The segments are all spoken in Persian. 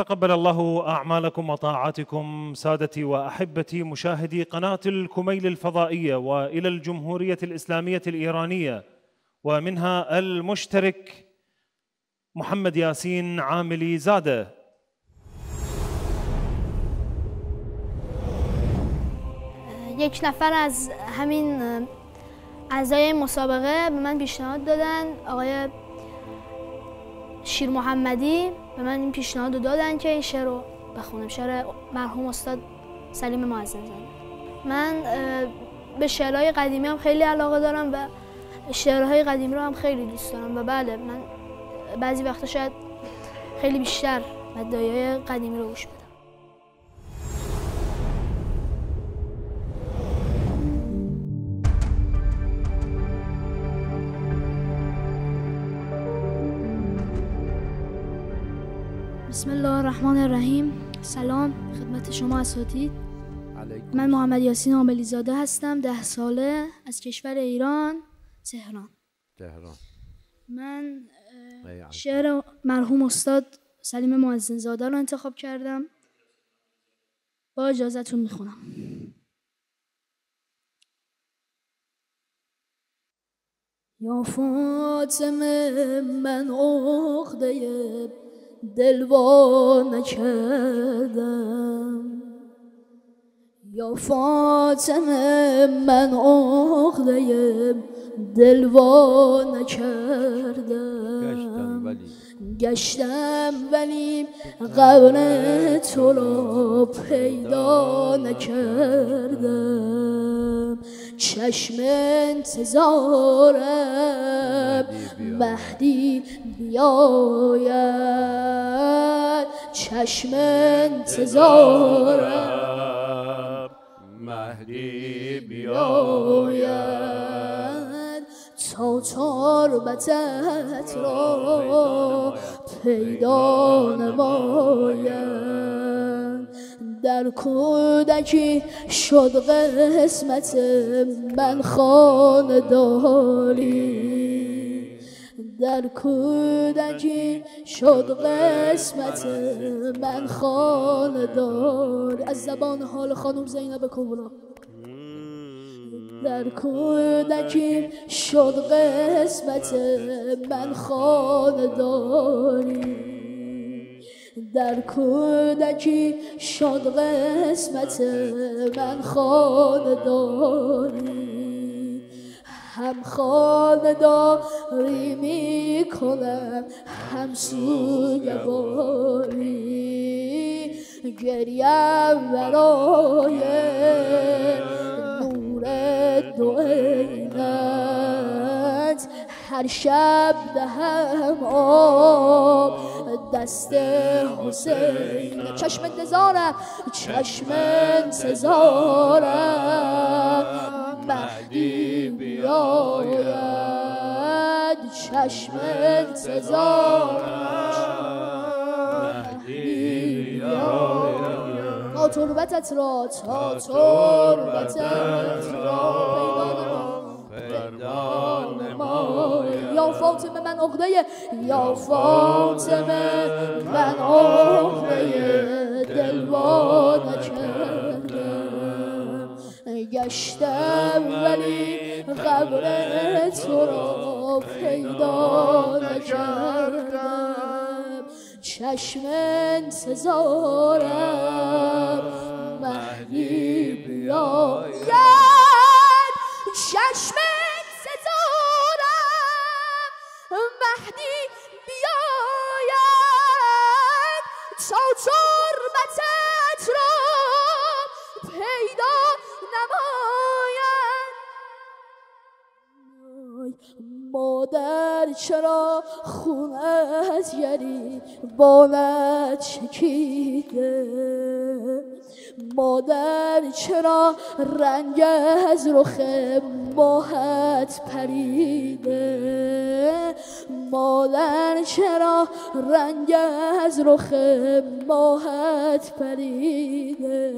تقبل الله أعمالكم وطاعاتكم سادتي وأحبتي مشاهدي قناة الكميل الفضائية وإلى الجمهورية الإسلامية الإيرانية ومنها المشترك محمد ياسين عاملي زادة. یک نفر از همین اعضای مسابقه به من پیشنهاد دادن آقای شیر محمدی به من این پیشنهاد رو دادن که این شعر رو بخونم. شعر مرحوم استاد سلیم معزن من به شعرهای قدیمی هم خیلی علاقه دارم و شعرهای قدیمی رو هم خیلی دوست دارم. و بله من بعضی وقتا شاید خیلی بیشتر مدایای قدیمی رو گوش بدم بسم الله الرحمن الرحیم. سلام خدمت شما اساتید من محمد یاسین عاملی زاده هستم ده ساله از کشور ایران تهران. تهران. من. شعر مرحوم استاد سلیم معزن زاده رو انتخاب کردم. با اجازتون می‌خونم. یا فاطمه من عقده دلوا نکردم یا فاطمه من دلوا نکردم گشتم ولی گشتم ولی قبر تو را پیدا نکردم. چشم انتظارم مهدی بیاید. چشم انتظارم مهدی بیاید. تا تربتت را پیدا نماید در کودکی شد قسمت من خانداری در کودکی شد قسمت من خانداری از زبان حال خانم زینب کبرا در کودکی شد قسمت من خانداری در کودکی شد قسمت من خانداری هم خانداری می کنم هم سوگواری. گریم برای هر شب دهم آب. دست حسین چشم انتظارم چشم انتظارم. مهدی بیاید چشم انتظارم. مهدی بیاید. تا تربتت را تا تربتت را فاطمه من عقده یا فاطمه من عقده دلوا نکردم گشتم ولی قبر تو را پیدا نکردم چشم انتظارم مهدی بیاید چشم مادر چرا خونت گری بالت چکیده؟ مادر چرا رنگ از رخ ماهت پریده؟ مادر چرا رنگ از رخ ماهت پریده؟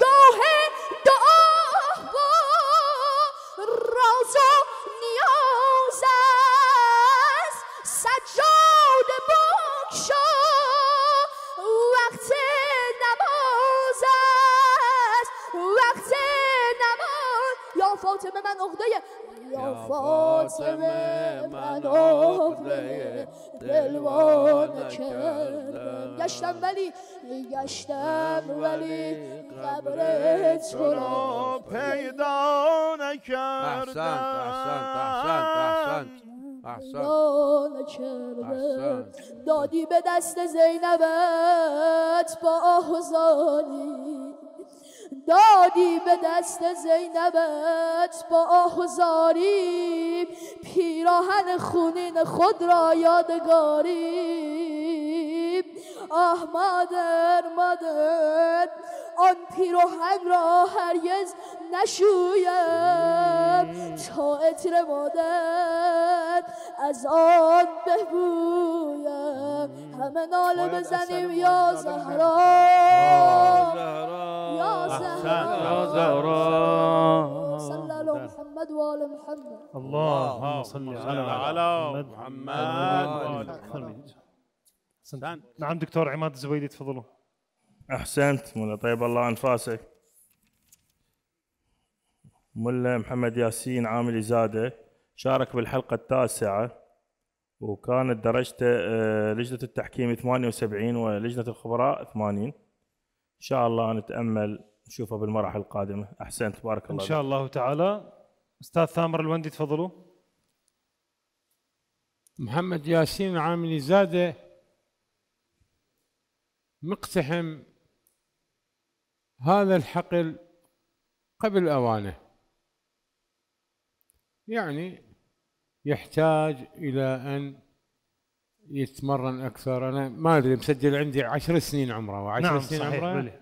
گاه دعا و نیاز فاطمه من عقده یا فاطمه من عقده دلوانه کردم گشتم ولی گشتم ولی قبر تو را پیدا احسنت احسنت احسنت احسنت نکردم احسنت دادی به دست زینبت با آهزاری دادی به دست زینبت با آهزاری پیراهن خونین خود را یادگاری آه مادر مادر آن پیراهن را هرگز نشویم. تا عطر مادر از آن ببویم همه ناله بزنیم یا زهرا. یا يا زهرا. صلی علی محمد و آل محمد. اللهم صل على على محمد. محمد هيك. أحسنت. نعم دكتور عماد الزبيدي تفضلوا. أحسنت. مولا طيب الله أنفاسك. ملا محمد ياسين عامل زاده شارك بالحلقة التاسعة. وكانت درجته آه، لجنة التحكيم 78 ولجنة الخبراء 80 إن شاء الله نتأمل نشوفه بالمراحل القادمة. أحسنت. بارك إن الله شاء الله تعالى. أستاذ ثامر الوندي تفضلوا. محمد ياسين عامل زاده مقتحم هذا الحقل قبل أوانه. يعني يحتاج إلى أن يتمرن أكثر. أنا ما أدري مسجل عندي عشر سنين عمره وعشر نعم سنين صحيح عمره. بلي.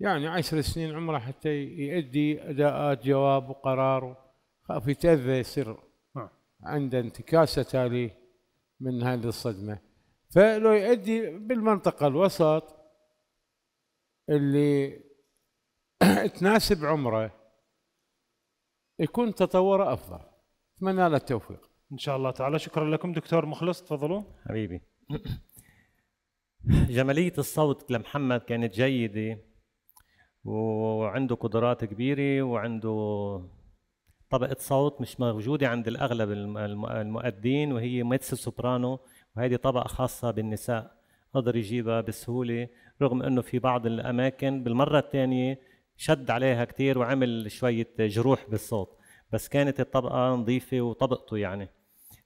يعني عشر سنين عمره حتى يؤدي أداءات جواب وقرار خاف يتأذى يصير نعم. عنده انتكاسة تالي من هذه الصدمة. فلو يؤدي بالمنطقة الوسط اللي تناسب عمره يكون تطوره أفضل. أتمنى له التوفيق. إن شاء الله تعالى. شكرا لكم دكتور مخلص تفضلوا. حبيبي. جمالية الصوت لمحمد كانت جيدة وعنده قدرات كبيرة وعنده طبقة صوت مش موجودة عند الأغلب الم- الم- المؤدين وهي ميتسو سوبرانو وهذه طبقة خاصة بالنساء. قدر يجيبها بسهولة. رغم أنه في بعض الأماكن بالمرة الثانية شد عليها كتير وعمل شوية جروح بالصوت بس كانت الطبقة نظيفة وطبقته يعني.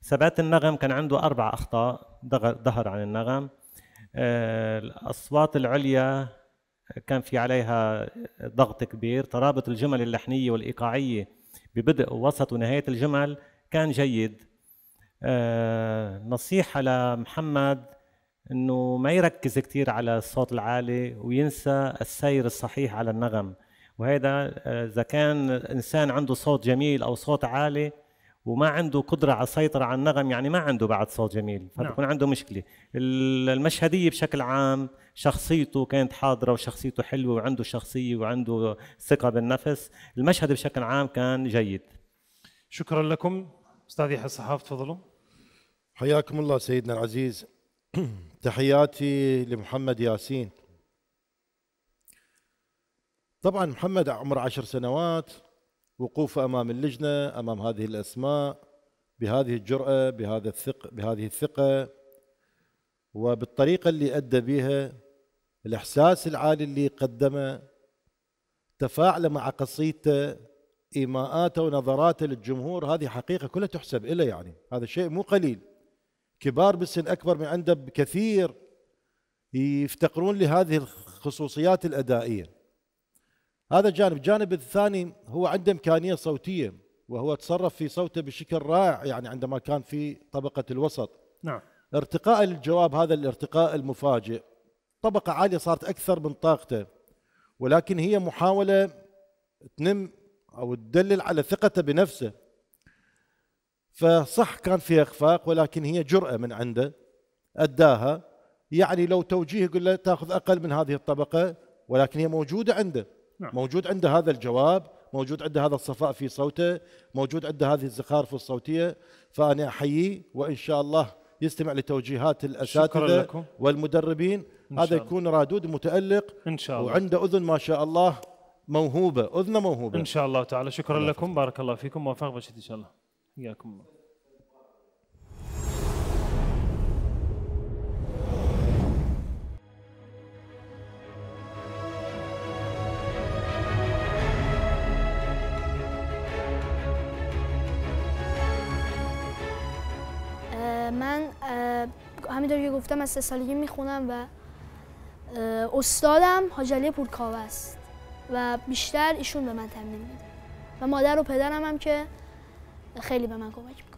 ثبات النغم كان عنده أربع أخطاء ظهر عن النغم. آه، الأصوات العليا كان في عليها ضغط كبير. ترابط الجمل اللحنية والإيقاعية ببدء ووسط ونهاية الجمل كان جيد. آه، نصيحة لمحمد إنه ما يركز كثير على الصوت العالي وينسى السير الصحيح على النغم. وهذا آه، إذا كان إنسان عنده صوت جميل أو صوت عالي وما عنده قدرة على السيطرة على النغم يعني ما عنده بعد صوت جميل فبكون عنده مشكلة. ال- المشهدية بشكل عام شخصيته كانت حاضرة وشخصيته حلوة وعنده شخصية وعنده ثقة بالنفس المشهد بشكل عام كان جيد. شكرا لكم. أستاذ يحيى الصحاف تفضلوا. حياكم الله سيدنا العزيز. تحياتي لمحمد ياسين. طبعا محمد عمر عشر سنوات وقوفه أمام اللجنة أمام هذه الأسماء بهذه الجرأة بهذا الثقه بهذه الثقة وبالطريقة اللي أدى بها الإحساس العالي اللي قدمه تفاعل مع قصيدته إيماءاته ونظراته للجمهور هذه حقيقة كلها تحسب له يعني. هذا شيء مو قليل. كبار بالسن أكبر من عنده بكثير يفتقرون لهذه الخصوصيات الأدائية. هذا جانب. الجانب الثاني هو عنده إمكانية صوتية وهو تصرف في صوته بشكل رائع يعني عندما كان في طبقة الوسط. نعم. ارتقاء الجواب هذا الارتقاء المفاجئ. طبقة عالية صارت أكثر من طاقته ولكن هي محاولة تنم أو تدلل على ثقته بنفسه. فصح كان في إخفاق ولكن هي جرأة من عنده أداها. يعني لو توجيه يقول له تأخذ أقل من هذه الطبقة ولكن هي موجودة عنده. نعم. موجود عنده هذا الجواب موجود عنده هذا الصفاء في صوته موجود عنده هذه الزخارف الصوتية. فأنا أحييه وإن شاء الله يستمع لتوجيهات لكم. والمدربين. هذا. يكون رادود متألق إن شاء الله. وعنده أذن ما شاء الله موهوبة أذنة موهوبة. إن شاء الله تعالى. شكرا لكم. بارك الله فيكم. موفق بشد إن شاء الله. حياكم الله من همینطور که گفتم از سه سالگی می‌خونم و استادم حاج علی پورکاوه است و بیشتر ایشون به من تمرین میده و مادر و پدرم هم که خیلی به من کمک.